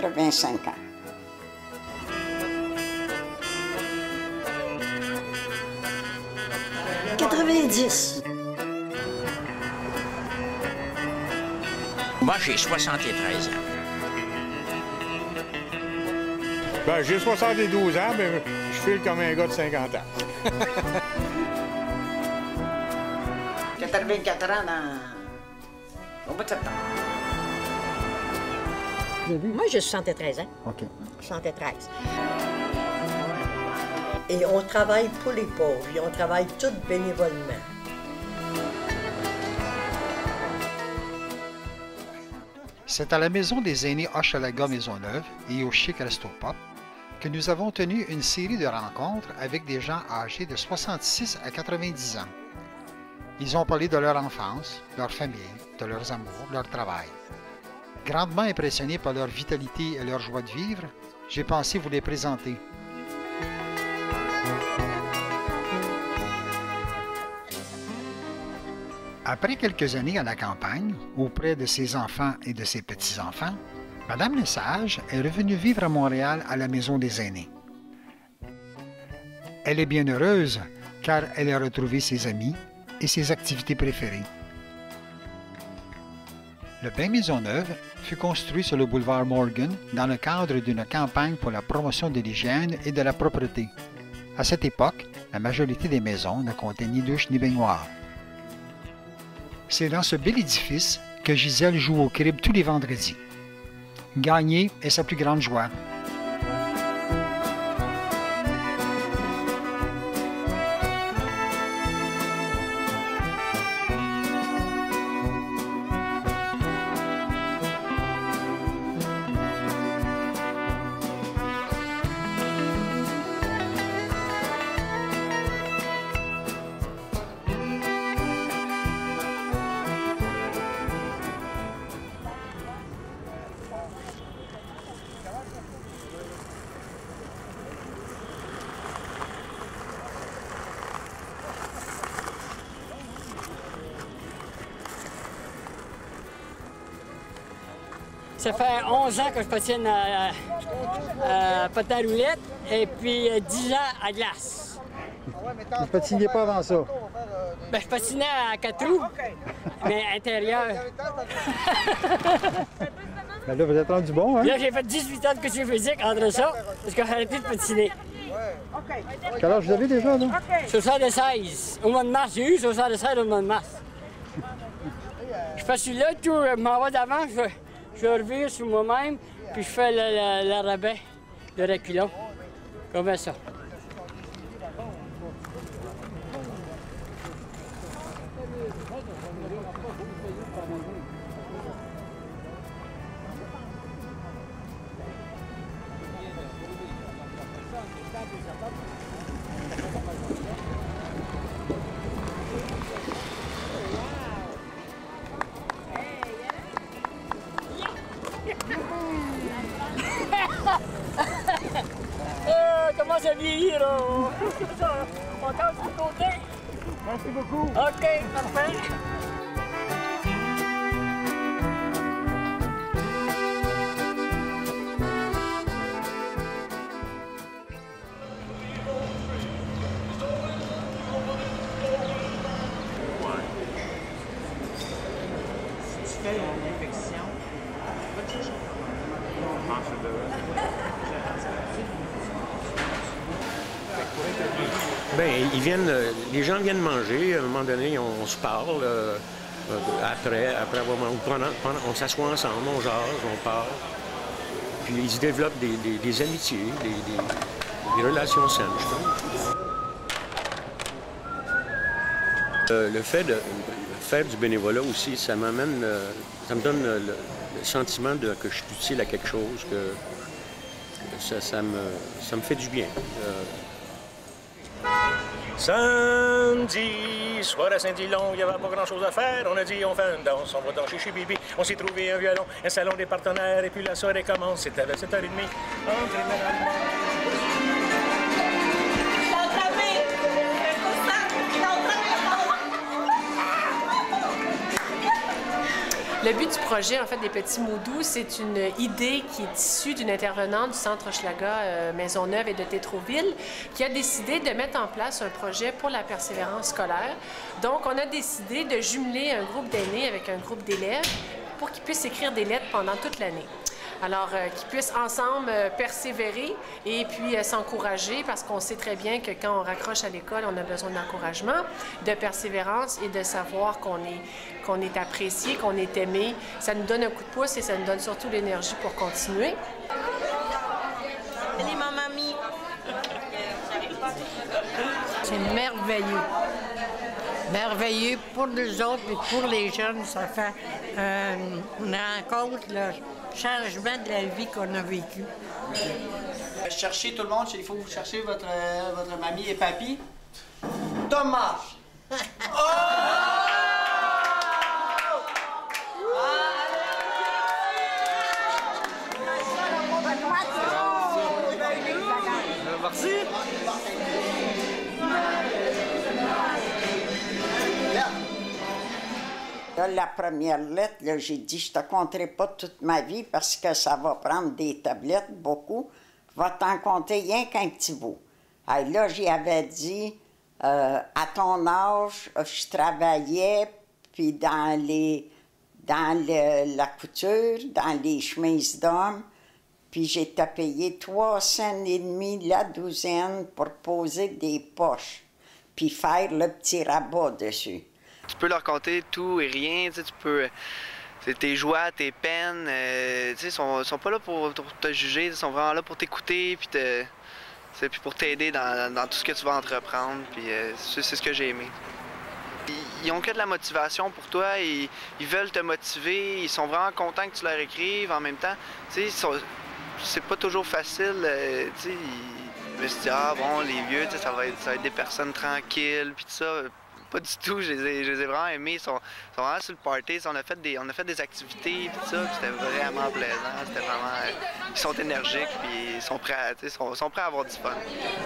85 ans. « 90. Moi, j'ai 73 ans. Ben, j'ai 72 ans, mais je file comme un gars de 50 ans. 84 ans dans... au mois de septembre. Moi, j'ai 73 ans. OK. 73. Et on travaille pour les pauvres. Et on travaille tous bénévolement. C'est à la Maison des aînés Hochelaga Maisonneuve et au Chic Resto Pop que nous avons tenu une série de rencontres avec des gens âgés de 66 à 90 ans. Ils ont parlé de leur enfance, leur famille, de leurs amours, leur travail. Grandement impressionné par leur vitalité et leur joie de vivre, j'ai pensé vous les présenter. Après quelques années à la campagne, auprès de ses enfants et de ses petits-enfants, Madame Lesage est revenue vivre à Montréal à la Maison des aînés. Elle est bien heureuse car elle a retrouvé ses amis et ses activités préférées. Le bain Maisonneuve fut construit sur le boulevard Morgan dans le cadre d'une campagne pour la promotion de l'hygiène et de la propreté. À cette époque, la majorité des maisons ne comptaient ni douche ni baignoire. C'est dans ce bel édifice que Gisèle joue au crib tous les vendredis. Gagner est sa plus grande joie. Ça fait 11 ans que je patine à, à, à patin à roulette et puis euh, 10 ans à glace. Vous ne patiniez pas avant ça? Ben, je patinais à quatre roues, mais intérieur. Ben là, vous êtes rendu bon, hein? Là, j'ai fait 18 ans de culture physique entre ça, parce que j'ai arrêté de patiner. Quel âge vous avez déjà, là? 76. Au mois de mars, j'ai eu 76 au mois de mars. Je fais celui-là, tout, m'en vais d'avant, je, je revire sur moi-même, puis je fais le, le, le rabais de reculon. Comme ça. Ben, ils viennent, euh, les gens viennent manger. À un moment donné, on, se parle. euh, euh, après, après avoir mangé, pendant- pendant- on s'assoit ensemble, on jase, on parle. Puis ils se développent des, des- amitiés, des, des- relations saines, je pense. Le fait de faire du bénévolat aussi, ça m'amène, ça me donne le, sentiment de, que je suis utile à quelque chose, que ça, ça me, ça me fait du bien. Samedi, soir à Saint-Dilon, il n'y avait pas grand-chose à faire. On a dit, on fait une danse, on va danser chez Bibi. On s'est trouvé un violon, un salon des partenaires, et puis la soirée commence. C'était à 7h30. Le but du projet, en fait, des Petits Mots Doux, c'est une idée qui est issue d'une intervenante du Centre Schlaga euh, Maisonneuve et de Tétroville qui a décidé de mettre en place un projet pour la persévérance scolaire. Donc, on a décidé de jumeler un groupe d'aînés avec un groupe d'élèves pour qu'ils puissent écrire des lettres pendant toute l'année. Alors, euh, qu'ils puissent ensemble euh, persévérer et puis euh, s'encourager parce qu'on sait très bien que quand on raccroche à l'école, on a besoin d'encouragement, de persévérance et de savoir qu'on est, qu'on est apprécié, qu'on est aimé. Ça nous donne un coup de pouce et ça nous donne surtout l'énergie pour continuer. Allez, ma mamie. C'est merveilleux. Merveilleux pour nous autres et pour les jeunes. Ça fait euh, une rencontre, le changement de la vie qu'on a vécu. Cherchez tout le monde, il faut vous chercher votre, euh, votre mamie et papy. Thomas! Merci! La première lettre, j'ai dit, je te compterai pas toute ma vie parce que ça va prendre des tablettes, beaucoup. Vais t'en compter rien qu'un petit bout. Ah, là, j'y avais dit, euh, à ton âge, je travaillais, dans les dans la couture, dans les chemises d'hommes, puis j'étais payé trois cents et demi la douzaine pour poser des poches, puis faire le petit rabat dessus. Tu peux leur compter tout et rien, tu peux... tes joies, tes peines, euh, tu sais, ils sont, sont pas là pour, te juger, ils sont vraiment là pour t'écouter, puis pour t'aider dans, dans tout ce que tu vas entreprendre, puis euh, c'est ce que j'ai aimé. Ils, ils ont que de la motivation pour toi, ils, ils veulent te motiver, ils sont vraiment contents que tu leur écrives en même temps. Tu sais, c'est pas toujours facile, euh, tu sais, ils- me dit, ah bon, les vieux, tu sais, ça va être, ça va être des personnes tranquilles, puis tout ça. Pas du tout, je les ai, je les ai vraiment aimés. Ils sont, ils sont vraiment sur le party. On a fait des, on a fait des activités, puis tout ça, puis c'était vraiment plaisant. C'était vraiment. euh, ils sont énergiques, puis ils sont prêts à, tu sais, ils sont, prêts à avoir du fun.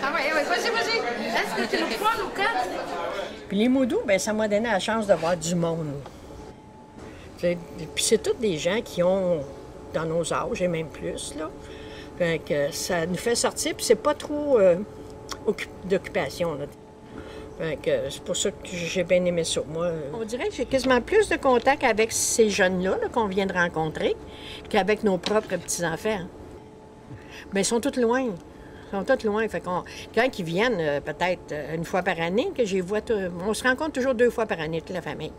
Ah ouais, ouais, vas-y, vas-y. Est-ce que tu le prends, Lucas? Puis les mots doux, ben, ça m'a donné la chance de voir du monde. C'est- Puis c'est tous des gens qui ont, dans nos âges et même plus, là. Fait que ça nous fait sortir, puis c'est pas trop euh, occu- d'occupation, c'est pour ça que j'ai bien aimé ça. Moi, on dirait que j'ai quasiment plus de contact avec ces jeunes-là là, qu'on vient de rencontrer qu'avec nos propres petits-enfants. Mais ils sont tous loin. Ils sont tous loin. Fait qu'on, quand ils viennent, euh, peut-être euh, une fois par année, que je les vois, tout- on se rencontre toujours deux fois par année, toute la famille.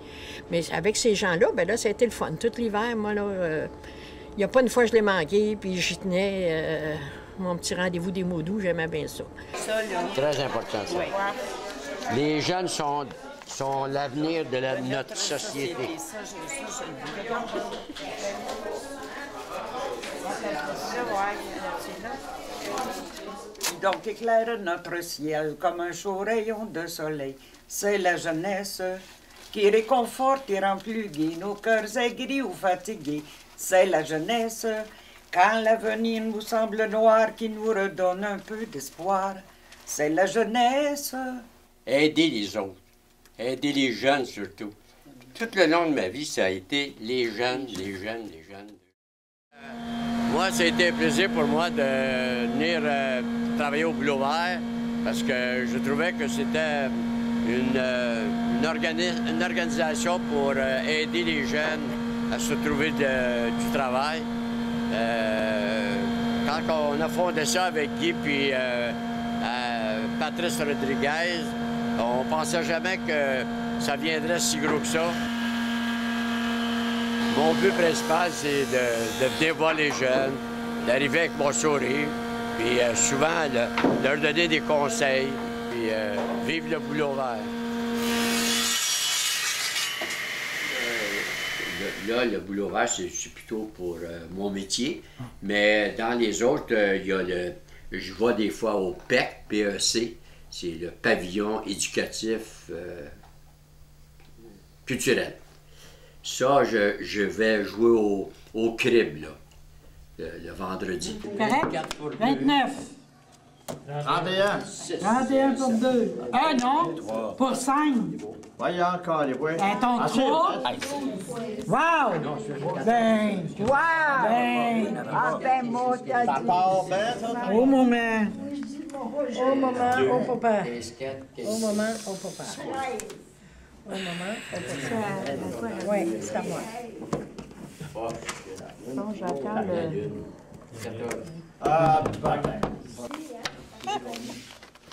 Mais avec ces gens-là, ben là, ça a été le fun. Tout l'hiver, moi, là, euh, il n'y a pas une fois que je l'ai manqué, puis j'y tenais euh, mon petit rendez-vous des mots doux, j'aimais bien ça. Très important, ça. Les jeunes sont, sont l'avenir de notre société. Donc éclaire notre ciel comme un chaud rayon de soleil. C'est la jeunesse qui réconforte et gai nos cœurs aigris ou fatigués. C'est la jeunesse quand l'avenir nous semble noir qui nous redonne un peu d'espoir. C'est la jeunesse. Aider les autres. Aider les jeunes surtout. Tout le long de ma vie, ça a été les jeunes, les jeunes, les jeunes. Moi, ça a été un plaisir pour moi de venir euh, travailler au boulevard parce que je trouvais que c'était une, euh, une, organi- une organisation pour euh, aider les jeunes à se trouver du travail. Euh, quand on a fondé ça avec Guy puis euh, euh, Patrice Rodriguez, on pensait jamais que ça viendrait si gros que ça. Mon but principal, c'est de, de venir voir les jeunes, d'arriver avec mon sourire, puis euh, souvent le- leur donner des conseils, puis euh, vivre le boulot vert. Le- Là, le boulot vert, c'est plutôt pour euh, mon métier. Mais dans les autres, euh, il y a le. Je vois des fois au PEC, PEC, c'est le pavillon éducatif euh, culturel. Ça, je, je vais jouer au, au crib, là, le, le vendredi. Correct? 29. 31. 31 pour 2. Ah non, pour 5. Voyons encore, les. Un ton Assez. 3. Wow! Ben, Wow! ben, Ah ben, moi, t'as Ça part bien, ça? au moment. Au moment, au papa. Au moment, au papa. Au moment, au papa. Oui, c'est à moi. Non, j'attends le... Ah, ben.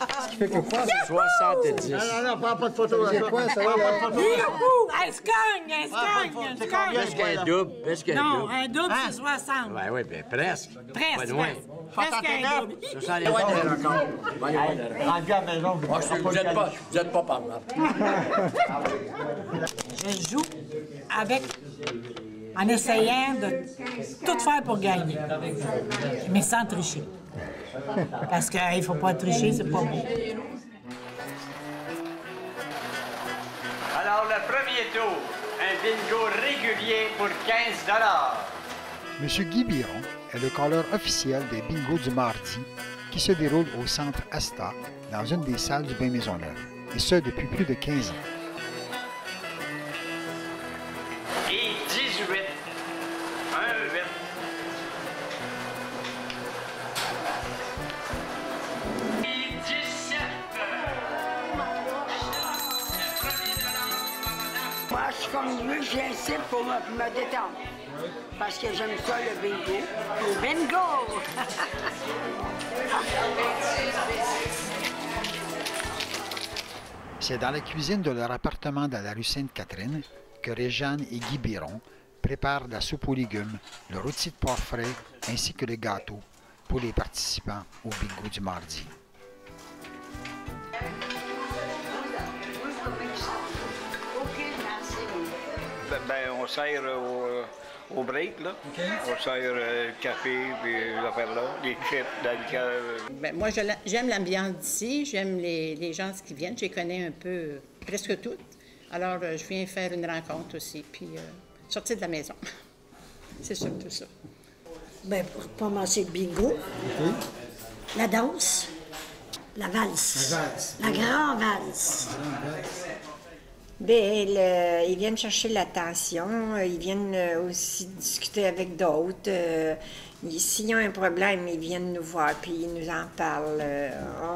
Ce qui fait que quoi? 70. Non, non, non, prends pas de photo. C'est quoi, ça? Prends pas de photo. Elle se gagne, elle se de elle se c'est Plus qu'un double. Qu'un Non, double. un double, c'est 60. Ben oui, ben presque. Presque, Pas loin. presque. Presque un double. 69. Rendu à la maison, vous Moi, je vous êtes pas, vous êtes pas par là. Je joue avec, en essayant de tout faire pour gagner, mais sans tricher. Parce qu'il ne faut pas tricher, c'est pas bon. Alors, le premier tour, un bingo régulier pour 15 M. Guy Biron est le caller officiel des bingos du mardi qui se déroule au centre Asta, dans une des salles du Bain Maisonneuve, et ce depuis plus de 15 ans. Et 18. Un 8. Je comme j'insiste pour me, détendre. Parce que j'aime ça, le bingo. Bingo! C'est dans la cuisine de leur appartement dans la rue Sainte-Catherine que Réjeanne et Guy Biron préparent la soupe aux légumes, le rôti de porc frais ainsi que le gâteau pour les participants au bingo du mardi. Ben, on sert au, au break, là. On sert euh, le café, puis l'affaire-là, les chips, d'alcool. Ben, moi, la- j'aime l'ambiance d'ici, j'aime les, les gens qui viennent, je les connais un peu, euh, presque toutes. Alors, euh, je viens faire une rencontre aussi, puis euh, sortir de la maison. C'est surtout ça. Ben, pour commencer le bingo, la danse, la valse. La valse. La grande valse. Bien, le- ils viennent chercher l'attention, euh, ils viennent euh, aussi discuter avec d'autres. euh, ils- S'ils ont un problème, ils viennent nous voir puis ils nous en parlent. euh,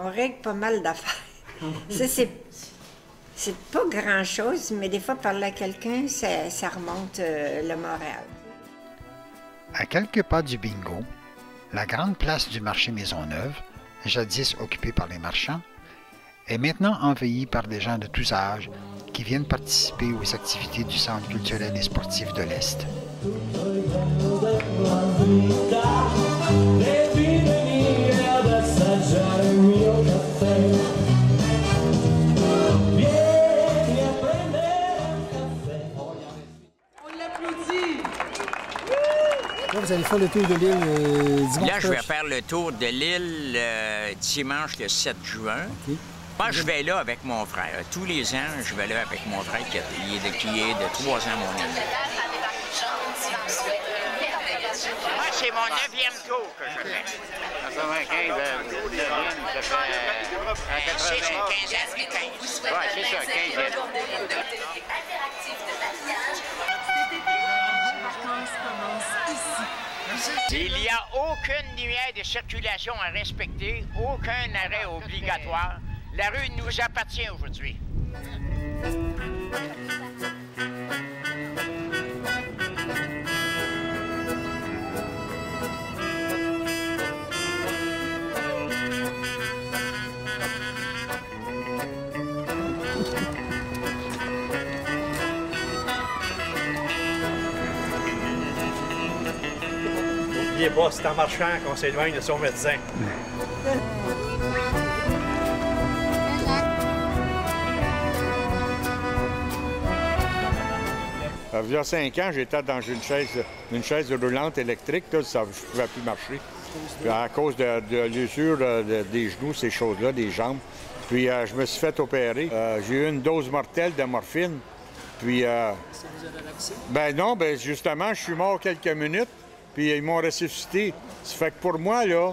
On règle pas mal d'affaires. Ça, c'est. C'est pas grand-chose, mais des fois, parler à quelqu'un, ça, ça remonte euh, le moral. À quelques pas du bingo, la grande place du marché Maisonneuve, jadis occupée par les marchands, est maintenant envahie par des gens de tous âges qui viennent participer aux activités du Centre culturel et sportif de l'Est. On l'applaudit. Là, vous allez faire le tour de l'île euh, dimanche Là, je vais faire le tour de l'île euh, dimanche le 7 juin. Moi, je vais là avec mon frère. Tous les ans, je vais là avec mon frère qui, est de, qui est de 3 ans mon ami. Moi, c'est mon neuvième tour que je fais. 95, ça fait à C'est 80. 15 ans, 15. Ouais, c'est ça, 15 Il n'y a aucune lumière de circulation à respecter, aucun arrêt obligatoire. La rue nous appartient aujourd'hui. N'oubliez pas, c'est en marchant qu'on s'éloigne de son médecin. Il y a cinq ans, j'étais dans une chaise, une chaise roulante électrique, ça, je ne pouvais plus marcher. À cause de, l'usure euh, de- des genoux, ces choses-là, des jambes. Puis euh, je me suis fait opérer. Euh, J'ai eu une dose mortelle de morphine. Puis, euh, ben non, ben justement, je suis mort quelques minutes, puis ils m'ont ressuscité. Ça fait que pour moi, là,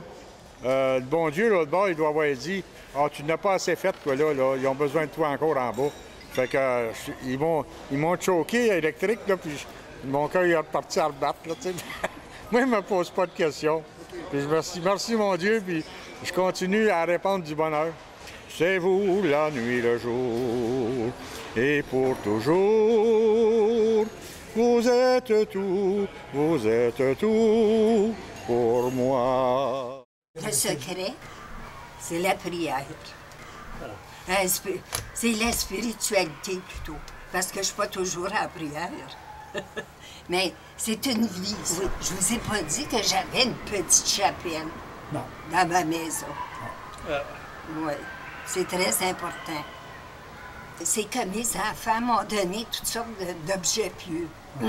euh, le bon Dieu, l'autre bord, il doit avoir dit Ah, tu n'as pas assez fait, toi, là. Ils ont besoin de toi encore en bas. Fait que, euh, ils m'ont ils choqué électrique, puis mon cœur, est reparti à rebattre. Moi, il me pose pas de questions. Puis je merci, merci, mon Dieu, puis je continue à répandre du bonheur. C'est vous, la nuit, le jour, et pour toujours. Vous êtes tout, vous êtes tout pour moi. Le secret, c'est la prière. Spi- C'est la spiritualité plutôt, parce que je ne suis pas toujours à la prière. Mais c'est une vie. ça. Je vous ai pas dit que j'avais une petite chapelle Non. dans ma maison. Oui, c'est très important. C'est que mes enfants m'ont donné toutes sortes d'objets pieux.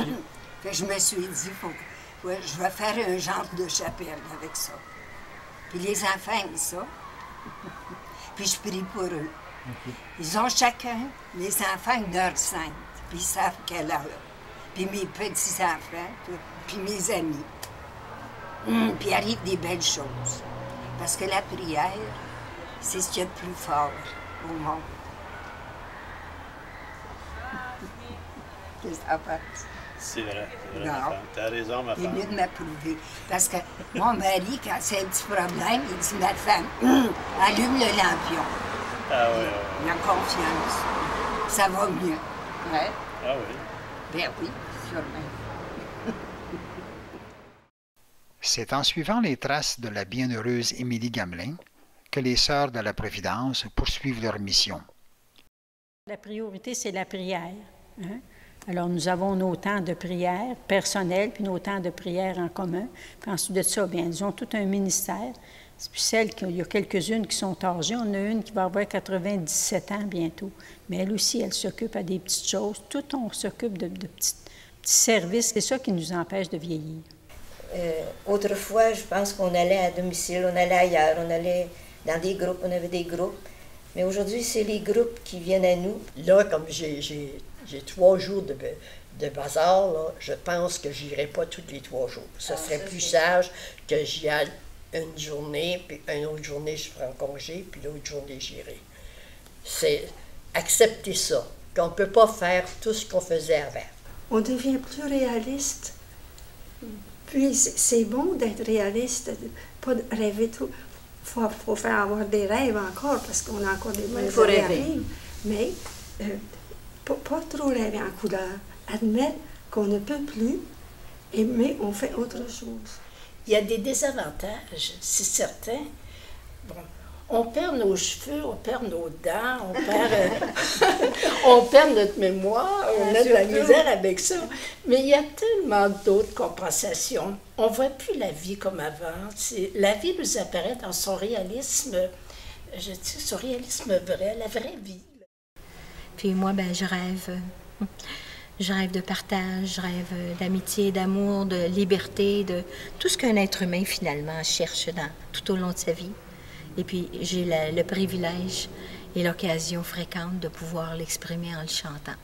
Fait que je me suis dit, faut, que- ouais, je vais faire un genre de chapelle avec ça. Puis les enfants aiment ça. Puis je prie pour eux. Ils ont chacun, les enfants, une sainte. Puis ils savent quelle heure. Puis mes petits-enfants, puis- mes amis. Hum, puis il arrive des belles choses. Parce que la prière, c'est ce qu'il y a de plus fort au monde. Qu'est-ce que t'en penses? C'est vrai. Non. T'as raison, ma C'est femme. mieux de m'approuver. Parce que mon mari, quand c'est un petit problème, il dit Ma femme, hum, allume le lampion. Ah oui, Il a confiance. Ça va mieux. Ouais. ah oui. Ben oui, sûrement. C'est en suivant les traces de la bienheureuse Émilie Gamelin que les Sœurs de la Providence poursuivent leur mission. La priorité, c'est la prière. hein? Alors, nous avons nos temps de prière personnels, puis nos temps de prière en commun. Puis ensuite de ça, bien, ils ont tout un ministère. Puis celles, qui- il y a quelques-unes qui sont âgées. On a une qui va avoir 97 ans bientôt. Mais elle aussi, elle s'occupe à des petites choses. Tout, on s'occupe de, de petits, petits services. C'est ça qui nous empêche de vieillir. Euh, autrefois, je pense qu'on allait à domicile, on allait ailleurs, on allait dans des groupes, on avait des groupes. Mais aujourd'hui, c'est les groupes qui viennent à nous. Là, comme j'ai, j'ai, trois jours de, de bazar, là, je pense que j'irai pas tous les trois jours. Ce Ah, serait plus sage que j'y aille une journée, puis une autre journée, je ferai un congé, puis l'autre journée, j'irai. C'est accepter ça, qu'on ne peut pas faire tout ce qu'on faisait avant. On devient plus réaliste. Puis c'est bon d'être réaliste, de pas de rêver trop. Il faut, faut faire avoir des rêves encore parce qu'on a encore des bonnes faut années à rêver. vivre. Mais euh, pas, pas trop rêver en couleur. Admettre qu'on ne peut plus, et, mais on fait autre chose. Il y a des désavantages, c'est certain. Bon, on perd nos cheveux, on perd nos dents, on perd, on perd notre mémoire, on a de la misère avec ça. Mais il y a tellement d'autres compensations. On ne voit plus la vie comme avant. La vie nous apparaît dans son réalisme, je dis, son réalisme vrai, la vraie vie. Puis moi, ben, je rêve. Je rêve de partage, je rêve d'amitié, d'amour, de liberté, de tout ce qu'un être humain finalement cherche tout au long de sa vie. Et puis j'ai la- le privilège et l'occasion fréquente de pouvoir l'exprimer en le chantant.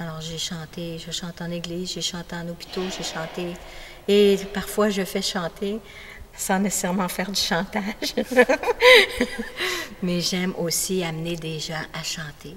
Alors j'ai chanté, je chante en église, j'ai chanté en hôpital, j'ai chanté et parfois je fais chanter sans nécessairement faire du chantage. Mais j'aime aussi amener des gens à chanter.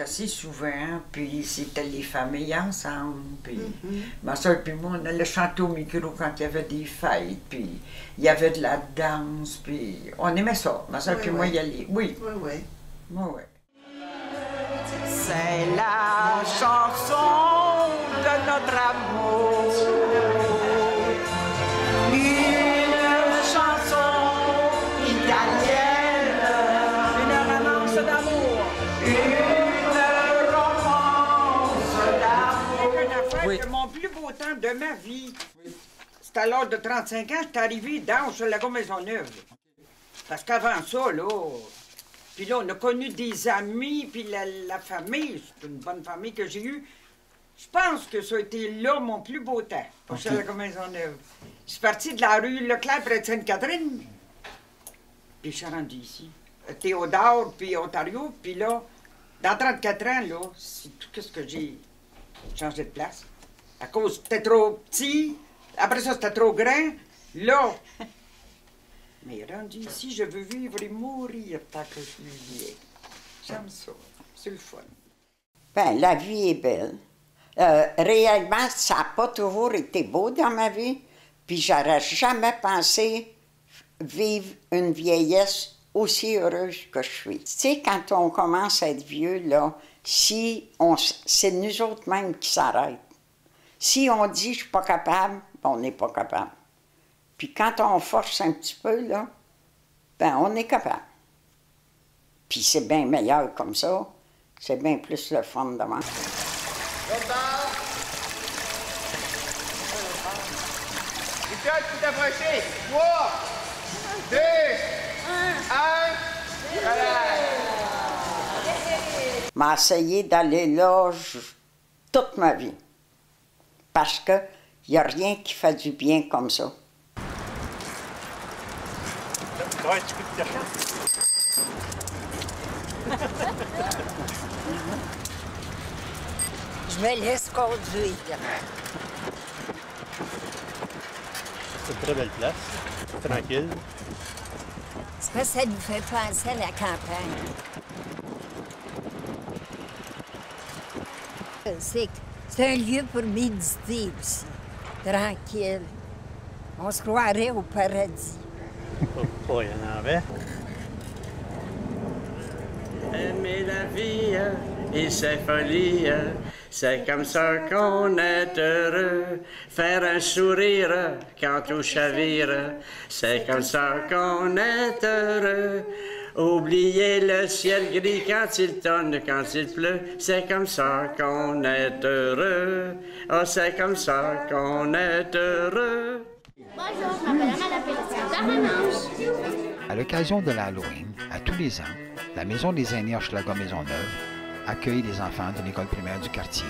assez souvent, puis c'était les familles ensemble. Puis ma soeur puis moi, on allait chanter au micro quand il y avait des fêtes, puis il y avait de la danse, puis on aimait ça. Ma soeur Oui, puis moi, y aller. Oui. Oui, oui. Oui, oui. C'est la chanson de notre amour. Temps de ma vie, c'était à l'âge de 35 ans, j'étais arrivé dans sur la Maisonneuve. Parce qu'avant ça, là, puis là, on a connu des amis, puis la, la famille, c'est une bonne famille que j'ai eue. Je pense que ça a été là mon plus beau temps, pour Ok. chez la Maisonneuve. Je suis partie de la rue Leclerc près de Sainte-Catherine. Puis je suis rendue ici. Euh, Théodore, puis Ontario, puis là, dans 34 ans, là, c'est tout ce que j'ai changé de place. À cause, c'était trop petit. Après ça, c'était trop grand. Là, mais rendu ici, je veux vivre et mourir tant que je suis vieille. J'aime ça. C'est le fun. Ben, la vie est belle. Euh, réellement, ça n'a pas toujours été beau dans ma vie, puis j'aurais jamais pensé vivre une vieillesse aussi heureuse que je suis. Tu sais, quand on commence à être vieux, là, si on, c'est nous autres mêmes qui s'arrêtent. Si on dit je suis pas capable, ben, on n'est pas capable. Puis quand on force un petit peu, là, ben on est capable. Puis c'est bien meilleur comme ça. C'est bien plus le fun de peux t'approcher. 3, 2, 1, voilà. m'a essayé d'aller là toute ma vie. Parce que il n'y a rien qui fait du bien comme ça. Je me laisse conduire. C'est une très belle place. Tranquille. C'est parce que ça nous fait penser à la campagne. C'est c'est un lieu pour méditer aussi. Tranquille. On se croirait au paradis. Oh, il y en avait. Aimer la vie et ses folies, c'est comme ça qu'on est heureux. Faire un sourire quand tout chavire, c'est comme ça qu'on est heureux. Oublier le ciel gris quand il tonne, quand il pleut, c'est comme ça qu'on est heureux. Oh, c'est comme ça qu'on est heureux. Bonjour, je m'appelle Amanda. À l'occasion de l'Halloween, à tous les ans, la Maison des aînés Hochelaga Maisonneuve accueille les enfants de l'école primaire du quartier.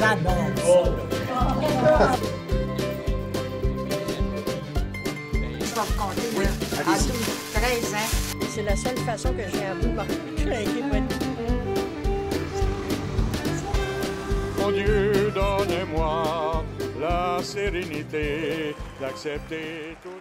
J'adore. Je vais vous compter, moi. En 13 ans. C'est la seule façon que j'ai à de craquer. Mon Dieu, donne-moi la sérénité d'accepter tout.